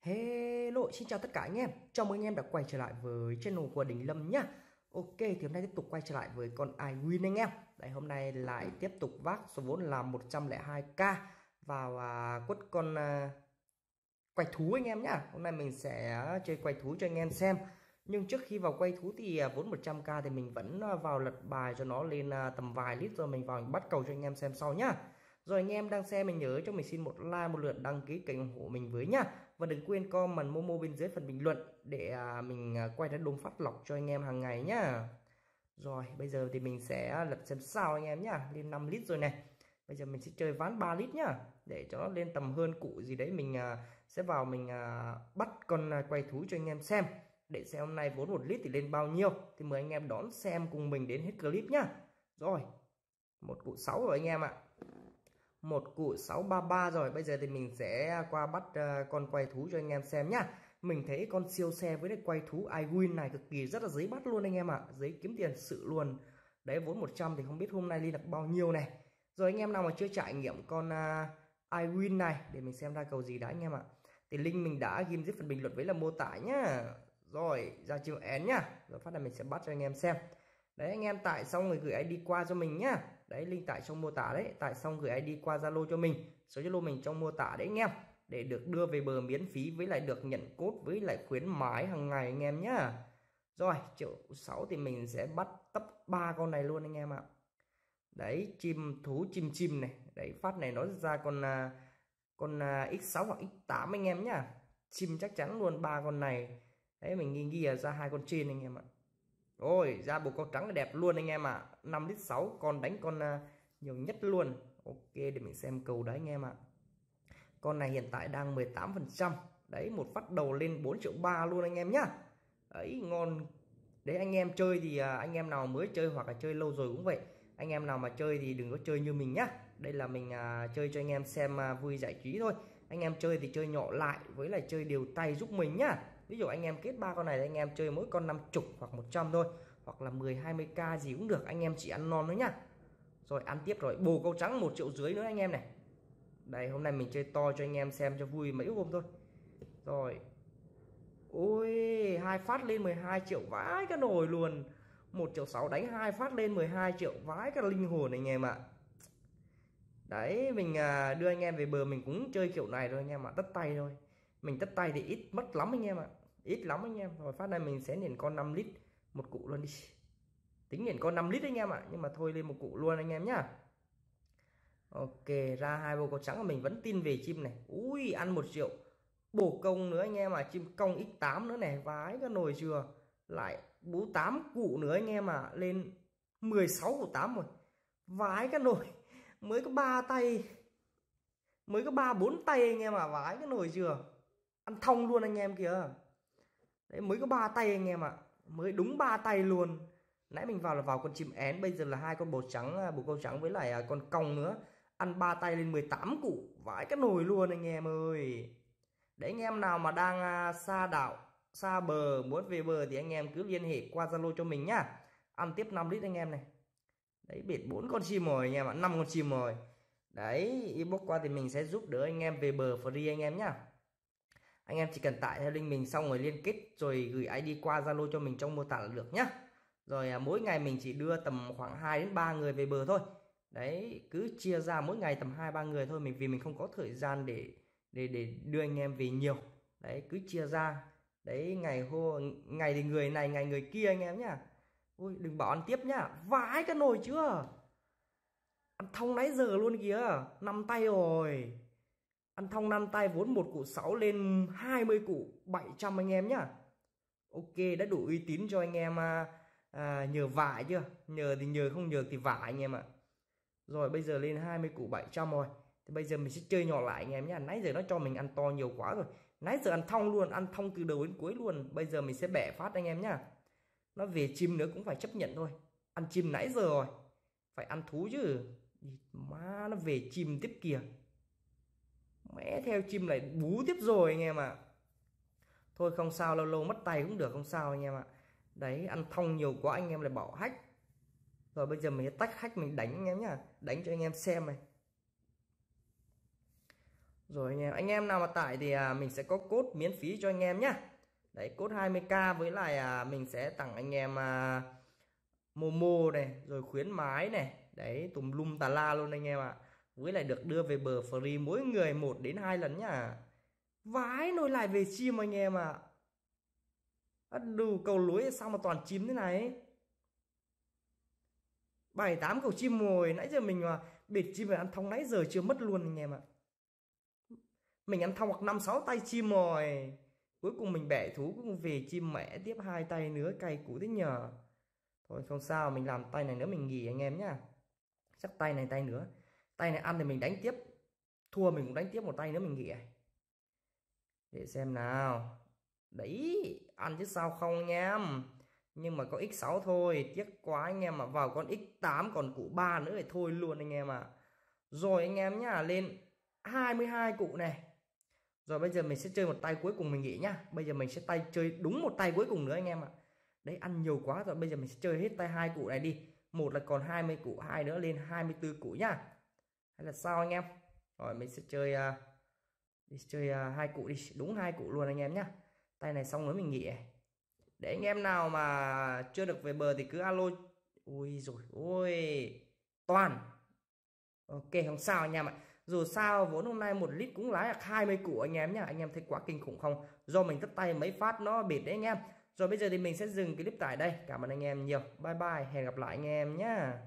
Hello, xin chào tất cả anh em. Chào mừng anh em đã quay trở lại với channel của Đình Lâm nhá. Ok, thì hôm nay tiếp tục quay trở lại với con iWin anh em. Đấy, hôm nay lại tiếp tục vác số vốn là 102k vào à, quất con à, quay thú anh em nhá. Hôm nay mình sẽ chơi quay thú cho anh em xem. Nhưng trước khi vào quay thú thì à, vốn 100k thì mình vẫn à, vào lật bài cho nó lên à, tầm vài lít rồi mình vào mình bắt cầu cho anh em xem sau nhá. Rồi anh em đang xem mình nhớ cho mình xin một like một lượt đăng ký kênh ủng hộ mình với nhá. Và đừng quên comment Momo bên dưới phần bình luận để à, mình à, quay ra đôn phát lọc cho anh em hàng ngày nhá. Rồi bây giờ thì mình sẽ lập xem sao anh em nhá. Lên 5 lít rồi này. Bây giờ mình sẽ chơi ván 3 lít nhá. Để cho nó lên tầm hơn cụ gì đấy mình à, sẽ vào mình à, bắt con à, quay thú cho anh em xem. Để xem hôm nay vốn một lít thì lên bao nhiêu. Thì mời anh em đón xem cùng mình đến hết clip nhá. Rồi. Một cụ 6 rồi anh em ạ một cụ 633 rồi. Bây giờ thì mình sẽ qua bắt uh, con quay thú cho anh em xem nhá. Mình thấy con siêu xe với cái quay thú iWin này cực kỳ rất là giấy bắt luôn anh em ạ. À. giấy kiếm tiền sự luôn. Đấy vốn 100 thì không biết hôm nay đi được bao nhiêu này. Rồi anh em nào mà chưa trải nghiệm con uh, iWin này để mình xem ra cầu gì đã anh em ạ. À. thì link mình đã ghim dưới phần bình luận với là mô tả nhá. Rồi ra chiều én nhá. Rồi phát là mình sẽ bắt cho anh em xem. Đấy anh em tải xong người gửi ID qua cho mình nhá đấy, link tại trong mô tả đấy. Tại xong gửi ID qua Zalo cho mình. Số Zalo mình trong mô tả đấy anh em. Để được đưa về bờ miễn phí với lại được nhận cốt với lại khuyến mãi hàng ngày anh em nhá. Rồi, triệu 6 thì mình sẽ bắt tấp ba con này luôn anh em ạ. Đấy, chim thú chim chim này. Đấy, phát này nó ra con à, con à, x6 hoặc x8 anh em nhá. Chim chắc chắn luôn ba con này. Đấy, mình nghi ghi ra hai con trên anh em ạ rồi ra bộ câu trắng đẹp luôn anh em ạ. À. 5 lít 6 con đánh con à, nhiều nhất luôn. Ok để mình xem cầu đấy anh em ạ. À. Con này hiện tại đang 18% Đấy một phát đầu lên 4 triệu 3 luôn anh em nhá. Đấy ngon. Đấy anh em chơi thì à, anh em nào mới chơi hoặc là chơi lâu rồi cũng vậy. Anh em nào mà chơi thì đừng có chơi như mình nhá. Đây là mình à, chơi cho anh em xem à, vui giải trí thôi. Anh em chơi thì chơi nhỏ lại với lại chơi đều tay giúp mình nhá ví dụ anh em kết ba con này anh em chơi mỗi con 50 hoặc 100 thôi, hoặc là 10 20k gì cũng được, anh em chỉ ăn non nữa nhá. Rồi ăn tiếp rồi, bồ câu trắng một triệu dưới nữa anh em này. Đây, hôm nay mình chơi to cho anh em xem cho vui mấy hôm thôi. Rồi. Ôi, hai phát lên 12 triệu, vãi cái nồi luôn. Một triệu sáu đánh hai phát lên 12 triệu, vãi cái linh hồn anh em ạ. Đấy, mình à, đưa anh em về bờ mình cũng chơi kiểu này thôi anh em ạ, tất tay thôi. Mình tất tay thì ít mất lắm anh em ạ ít lắm anh em. Rồi phát này mình sẽ nền con 5 lít một cụ luôn đi. Tính nền con 5 lít anh em ạ, nhưng mà thôi lên một cụ luôn anh em nhá. Ok, ra hai bộ cột trắng mình vẫn tin về chim này. Ui, ăn một triệu bổ công nữa anh em à chim công x8 nữa này, vái cái nồi dừa. Lại bú 8 cụ nữa anh em à lên 16 của 8 rồi. Vái cái nồi, mới có ba tay, mới có ba bốn tay anh em à vái cái nồi dừa. Ăn thông luôn anh em kìa đấy, mới có ba tay anh em ạ. À. mới đúng ba tay luôn. Nãy mình vào là vào con chim én, bây giờ là hai con bồ trắng à, bồ câu trắng với lại à, con cong nữa. Ăn ba tay lên 18 cụ, vãi cái nồi luôn anh em ơi. Đấy anh em nào mà đang à, xa đảo, xa bờ, muốn về bờ thì anh em cứ liên hệ qua zalo cho mình nhá. Ăn tiếp 5 lít anh em này. Đấy biệt bốn con chim rồi anh em ạ, năm con chim rồi. Đấy inbox qua thì mình sẽ giúp đỡ anh em về bờ free anh em nhá anh em chỉ cần tải theo link mình xong rồi liên kết rồi gửi ID qua Zalo cho mình trong mô tả là được nhá. Rồi à, mỗi ngày mình chỉ đưa tầm khoảng 2 đến 3 người về bờ thôi. Đấy cứ chia ra mỗi ngày tầm hai ba người thôi mình vì mình không có thời gian để để để đưa anh em về nhiều. Đấy cứ chia ra. Đấy ngày hô ngày thì người này ngày người kia anh em nhá. Ui đừng bảo ăn tiếp nhá. Vãi cái nồi chưa? Ăn thông nãy giờ luôn kìa. Nằm tay rồi ăn thông năm tay vốn một cụ 6 lên 20 cụ 700 anh em nhá. Ok đã đủ uy tín cho anh em à, à, nhờ vải chưa? Nhờ thì nhờ không nhờ thì vải anh em ạ. Rồi bây giờ lên 20 cụ 700 rồi. Thì bây giờ mình sẽ chơi nhỏ lại anh em nhá. Nãy giờ nó cho mình ăn to nhiều quá rồi. Nãy giờ ăn thông luôn ăn thông từ đầu đến cuối luôn. Bây giờ mình sẽ bẻ phát anh em nhá. Nó về chim nữa cũng phải chấp nhận thôi. Ăn chim nãy giờ rồi. Phải ăn thú chứ. Má nó về chim tiếp kìa mẹ theo chim lại bú tiếp rồi anh em ạ à. thôi không sao lâu lâu mất tay cũng được không sao anh em ạ à. đấy ăn thong nhiều quá anh em lại bỏ hách rồi bây giờ mình tách hách mình đánh anh em nhá đánh cho anh em xem này rồi anh em anh em nào mà tải thì à, mình sẽ có cốt miễn phí cho anh em nhá đấy cốt 20k với lại à, mình sẽ tặng anh em à, Momo này rồi khuyến mái này đấy tùm lum tà la luôn anh em ạ à với lại được đưa về bờ free mỗi người một đến hai lần nhá. Vãi nồi lại về chim anh em ạ. À. đủ cầu lúa sao mà toàn chim thế này? Bảy tám cầu chim ngồi nãy giờ mình mà bịt chim về ăn thong nãy giờ chưa mất luôn anh em ạ. Mình ăn thong hoặc năm sáu tay chim mồi. Cuối cùng mình bẻ thú cũng về chim mẹ, tiếp hai tay nữa cay cũ thế nhờ. Thôi không sao, mình làm tay này nữa, mình nghỉ anh em nhá. Chắc tay này tay nữa tay này ăn thì mình đánh tiếp. Thua mình cũng đánh tiếp một tay nữa mình nghỉ để xem nào. Đấy, ăn chứ sao không anh em nhưng mà có x6 thôi, tiếc quá anh em mà vào con x8 còn cụ 3 nữa thì thôi luôn anh em ạ. À. rồi anh em nhá, lên 22 cụ này. Rồi bây giờ mình sẽ chơi một tay cuối cùng mình nghĩ nhá. Bây giờ mình sẽ tay chơi đúng một tay cuối cùng nữa anh em ạ. À. đấy, ăn nhiều quá rồi, bây giờ mình sẽ chơi hết tay hai cụ này đi. Một là còn 20 cụ, hai nữa lên 24 cụ nhá hay là sao anh em. Rồi mình sẽ chơi uh, đi chơi uh, hai cụ đi. Đúng hai cụ luôn anh em nhá. Tay này xong rồi mình nghỉ. Để anh em nào mà chưa được về bờ thì cứ alo. Ui rồi ôi. Toàn. Ok không sao anh em ạ. Dù sao vốn hôm nay một lít cũng lái được 20 củ anh em nhá. Anh em thấy quá kinh khủng không? Do mình tất tay mấy phát nó bịt đấy anh em. Rồi bây giờ thì mình sẽ dừng clip tại đây. Cảm ơn anh em nhiều. Bye bye. Hẹn gặp lại anh em nhá.